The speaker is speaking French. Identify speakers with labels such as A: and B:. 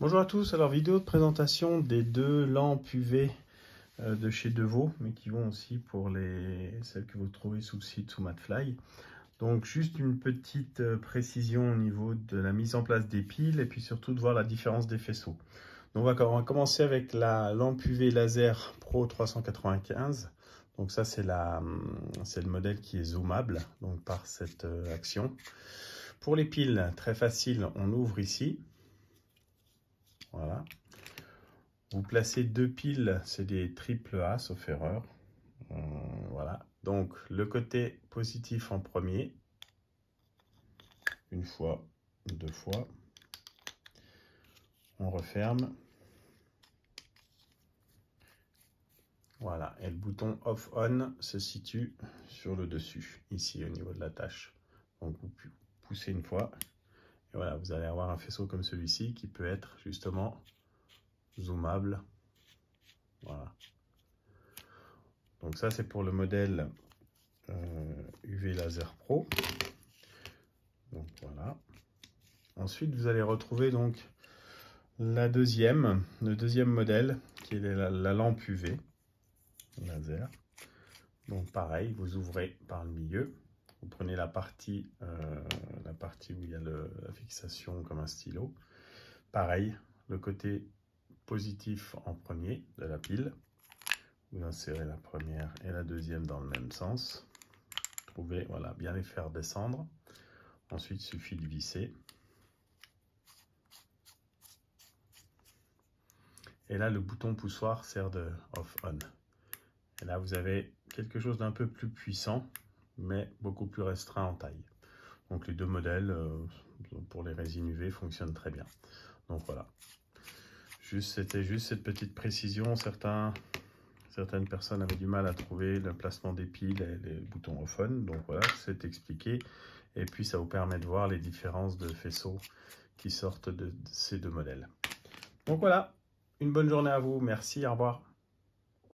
A: Bonjour à tous, alors vidéo de présentation des deux lampes UV euh, de chez Devaux, mais qui vont aussi pour les celles que vous trouvez sous le site sous Matfly. Donc juste une petite euh, précision au niveau de la mise en place des piles et puis surtout de voir la différence des faisceaux. Donc on va commencer avec la lampe UV laser Pro 395. Donc ça c'est le modèle qui est zoomable donc par cette euh, action. Pour les piles, très facile, on ouvre ici. Voilà. Vous placez deux piles, c'est des triple A, sauf erreur. Euh, voilà. Donc, le côté positif en premier. Une fois, deux fois. On referme. Voilà, et le bouton off-on se situe sur le dessus, ici au niveau de la tâche. Donc vous poussez une fois, et voilà, vous allez avoir un faisceau comme celui-ci qui peut être justement zoomable. Voilà. Donc ça c'est pour le modèle UV euh, Laser Pro. Donc voilà. Ensuite vous allez retrouver donc la deuxième, le deuxième modèle qui est la lampe UV laser. Donc pareil, vous ouvrez par le milieu. Vous prenez la partie, euh, la partie où il y a la fixation comme un stylo. Pareil, le côté positif en premier de la pile. Vous insérez la première et la deuxième dans le même sens. Trouvez, voilà, bien les faire descendre. Ensuite, il suffit de visser. Et là, le bouton poussoir sert de off-on. Et là, vous avez quelque chose d'un peu plus puissant, mais beaucoup plus restreint en taille. Donc les deux modèles, euh, pour les résines UV, fonctionnent très bien. Donc voilà. C'était juste cette petite précision. Certaines personnes avaient du mal à trouver le placement des piles et les boutons off-on. Donc voilà, c'est expliqué. Et puis ça vous permet de voir les différences de faisceaux qui sortent de ces deux modèles. Donc voilà, une bonne journée à vous. Merci, au revoir.